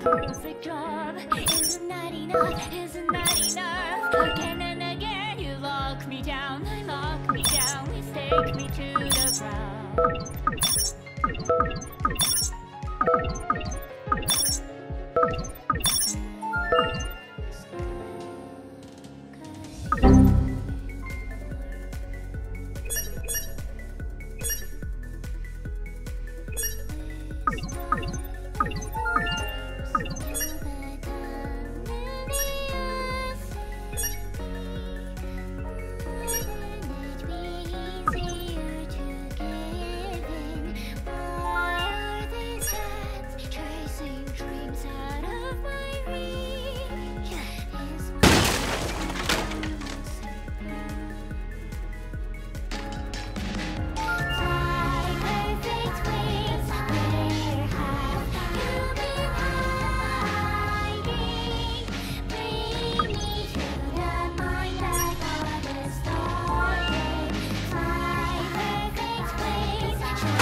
perfect job isn't that enough, isn't that enough? Again and again? You lock me down, I lock me down. You take me to the ground.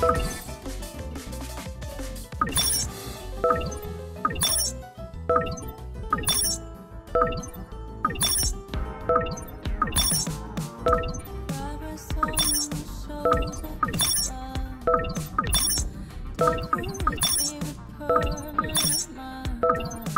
The sun.